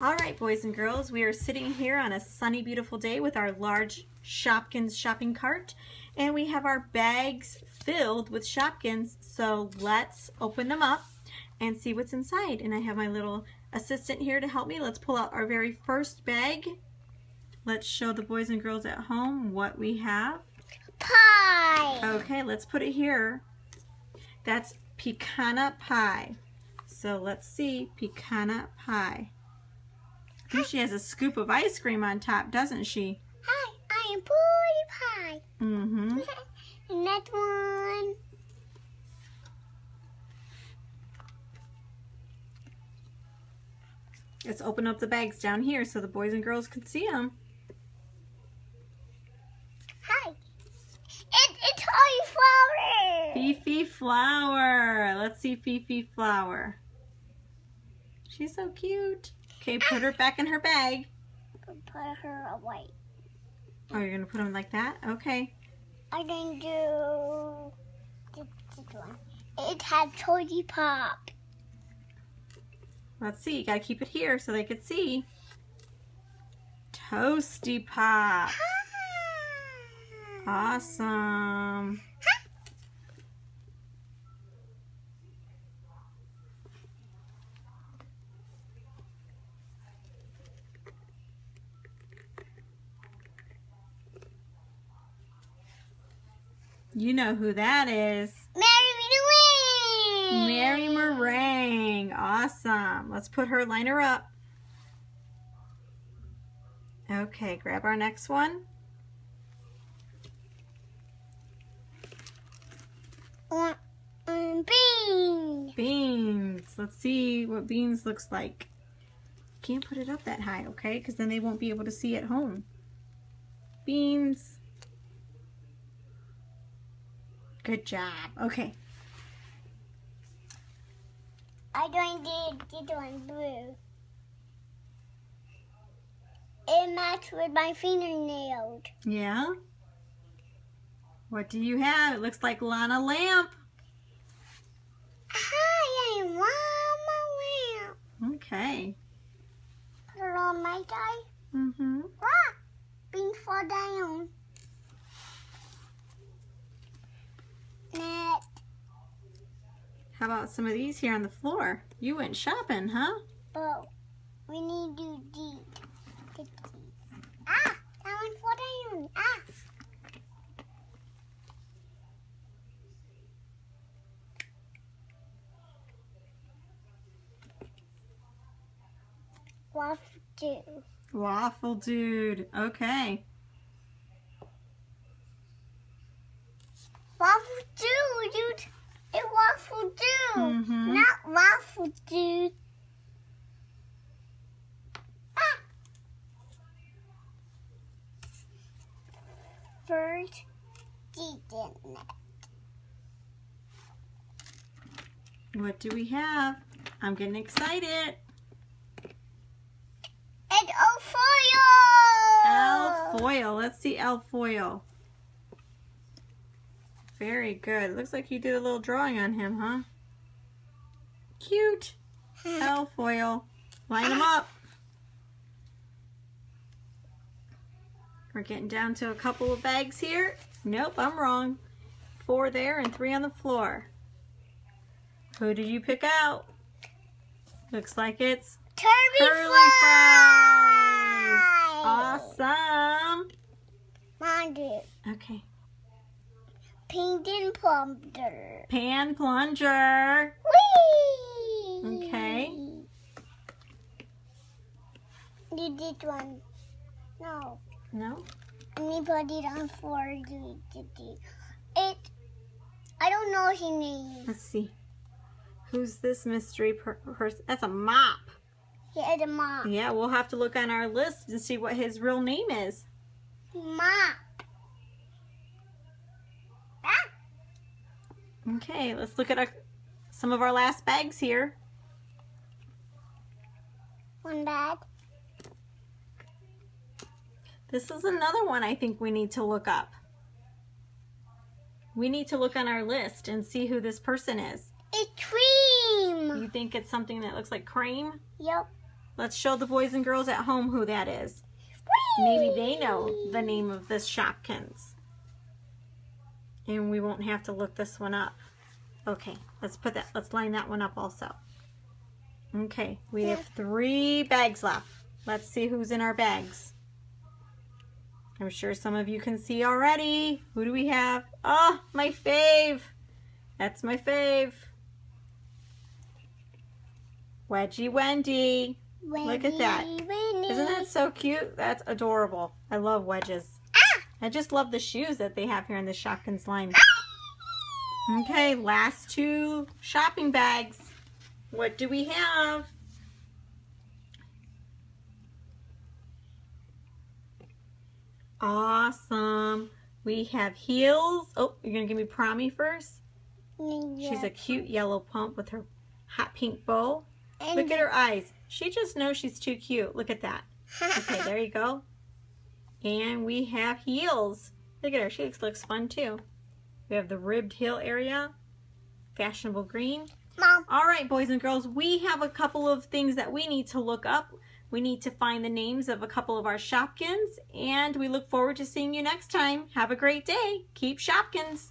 All right, boys and girls, we are sitting here on a sunny, beautiful day with our large Shopkins shopping cart, and we have our bags filled with Shopkins, so let's open them up and see what's inside. And I have my little assistant here to help me. Let's pull out our very first bag. Let's show the boys and girls at home what we have. Pie. Okay, let's put it here. That's pecana pie. So let's see, pecana pie. Think she has a scoop of ice cream on top, doesn't she? Hi, I am Pie. Mm-hmm. and that one. Let's open up the bags down here so the boys and girls can see them. Hi. It, it's cauliflower. Fifi Flower. Let's see Fifi Flower. She's so cute. Okay, put her back in her bag. Put her away. Oh, you're going to put them like that? Okay. I'm going to do this, one. It had Toy Pop. Let's see. You got to keep it here so they could see. Toasty Pop. Awesome. You know who that is. Mary Louise. Mary Meringue. Awesome. Let's put her liner up. Okay, grab our next one. Um, um, bean. Beans. Let's see what beans looks like. Can't put it up that high, okay? Because then they won't be able to see at home. Beans. Good job. Okay. I don't did this one blue. It matched with my fingernails. Yeah? What do you have? It looks like Lana Lamp. Hi, I am Mama Lamp. Okay. Put it on my guy. Mm-hmm. Ah, bean fall down. How about some of these here on the floor? You went shopping, huh? But we need to do the Ah, that one fall down. Ah. Waffle do. Waffle dude. Okay. Waffle dude. It waffle do, Mhm. not waffle do. Ah. First, didn't. What do we have? I'm getting excited. And oh foil. Let's see elf foil. Very good. Looks like you did a little drawing on him, huh? Cute. Elf foil. Line them ah. up. We're getting down to a couple of bags here. Nope, I'm wrong. Four there and three on the floor. Who did you pick out? Looks like it's Curly, curly fries. fries. Awesome. Mine did. Okay. Pink and plunder. Pan plunger. Whee! Okay. You did one. No. No? Anybody on floor you it. It. I don't know his name. Let's see. Who's this mystery per- person? That's a mop. He had a mom. Yeah, we'll have to look on our list to see what his real name is. Mom. Ah. Okay, let's look at our, some of our last bags here. One bag. This is another one I think we need to look up. We need to look on our list and see who this person is. It's cream. You think it's something that looks like cream? Yep. Let's show the boys and girls at home who that is. Maybe they know the name of this Shopkins. And we won't have to look this one up. Okay, let's put that, let's line that one up also. Okay, we have three bags left. Let's see who's in our bags. I'm sure some of you can see already. Who do we have? Oh, my fave. That's my fave. Wedgie Wendy. Look at that. Isn't that so cute? That's adorable. I love wedges. I just love the shoes that they have here in the Shopkins line. Okay, last two shopping bags. What do we have? Awesome. We have heels. Oh, you're going to give me Promi first? She's a cute yellow pump with her hot pink bow. Look at her eyes. She just knows she's too cute. Look at that. Okay, there you go. And we have heels. Look at her. She looks, looks fun too. We have the ribbed heel area. Fashionable green. Mom. All right, boys and girls, we have a couple of things that we need to look up. We need to find the names of a couple of our Shopkins, and we look forward to seeing you next time. Have a great day. Keep Shopkins.